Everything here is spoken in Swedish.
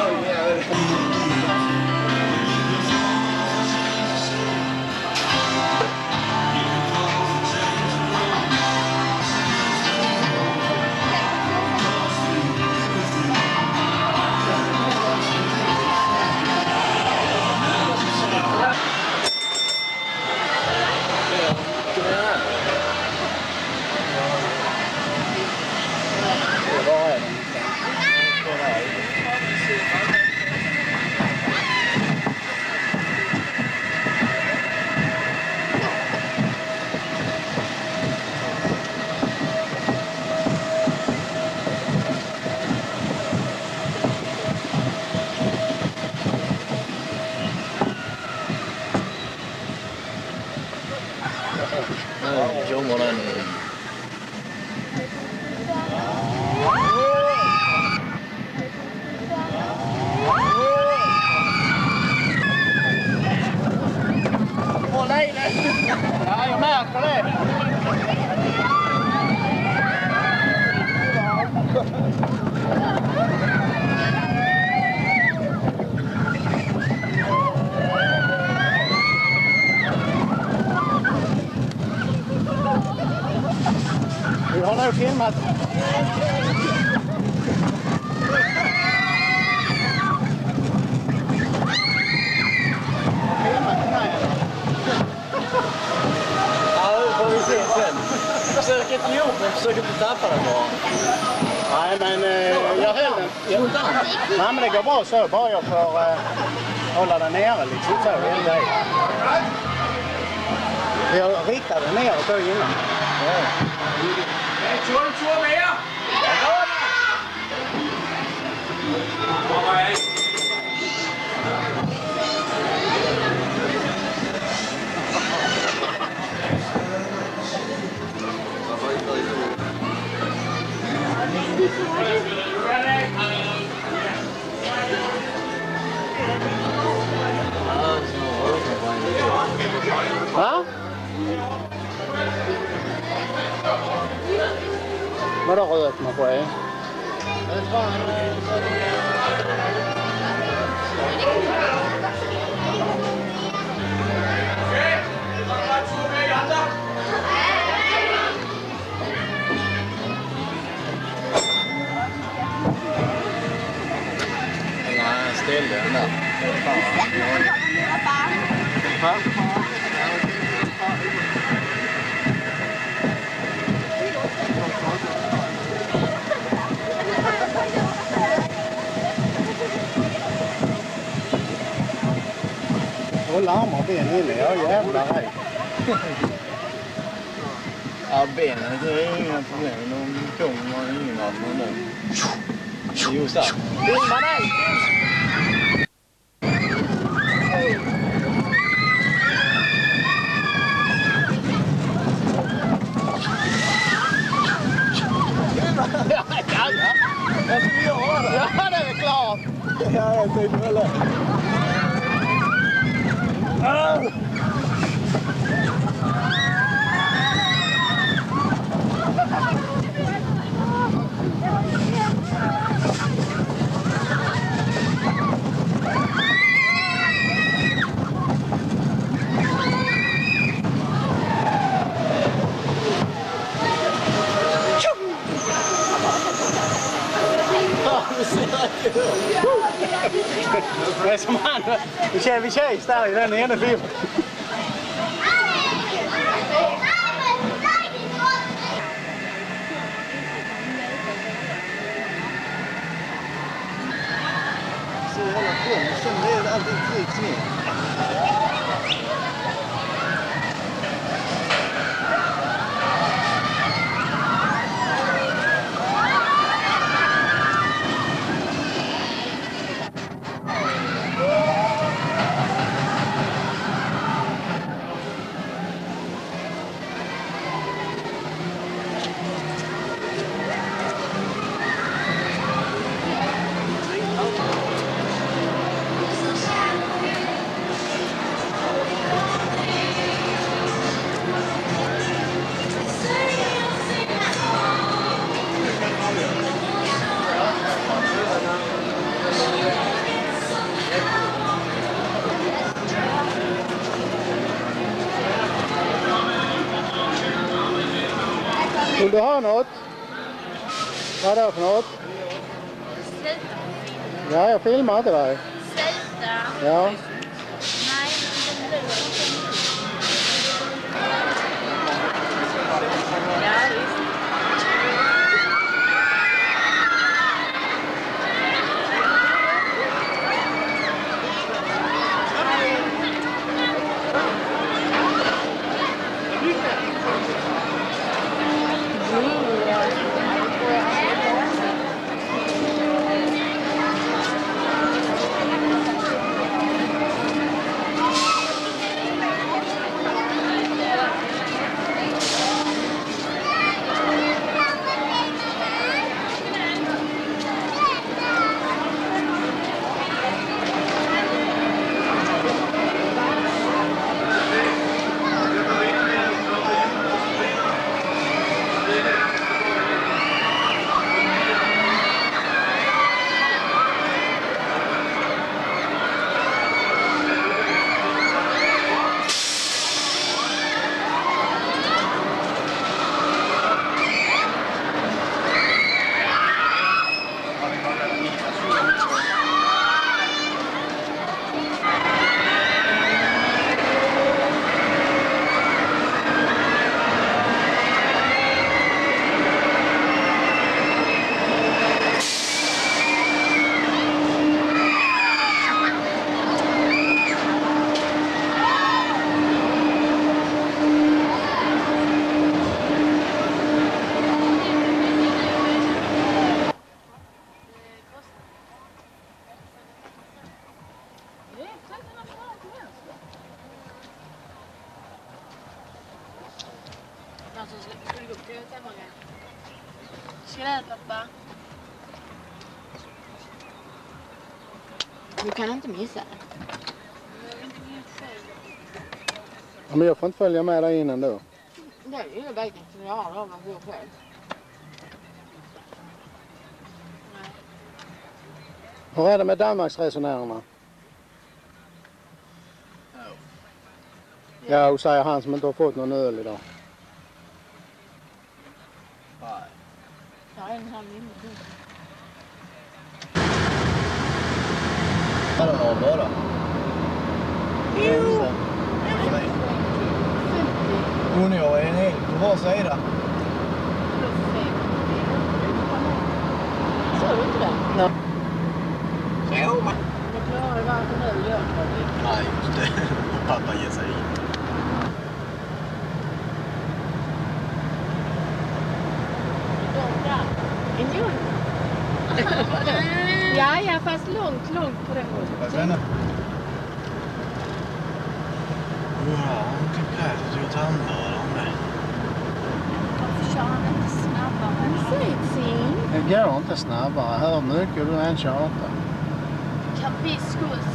Oh, yeah. 哎脚磨烂 nej, men det går bra så. Bara jag får eh, hålla den nere liksom så vägen. Jag riktade neråt då innan. Tur mere! Kommer af. Marok ayat mak way. Let's nó một cái gì liệu vậy em đâu rồi ở biển là thế không lẽ nó trùng nó như ngọt nó nổi yêu sợ đừng bắn đây Jag skulle göra det! Jag hade klarat! Jag hade inte velat. errado. Michel, Michel, stai, non è una firma. Sen hela tiden, sen een hele alltid krig, krig. Vad är det för något? Sluta. Ja, jag filmar inte dig. Sluta. Ja. Nej, inte nu. Ja, Du kan inte missa det. Ja, Men jag får inte följa med dig in ändå. Det är ju vägen som jag har om man går själv. Nej. Hur är det med Danmarksresenärerna? Ja, och säger han som inte har fått någon öl idag. Nej. Jag är en halv till. Hade någon bara? Jo! Hon jag är en hel på var sida. Såg du inte det? Nej. Jo. Jag klarar varken öl eller öl. Nej, just det. Pappa ger sig in. En jul. Ja, fast långt, långt på det hållet. Vad sen? Ja, det krävs att jag tandlar om det. Varför kör han inte snabbare? Sightseeing. Det går inte snabbare hur mycket du än tjatar. Kabiskus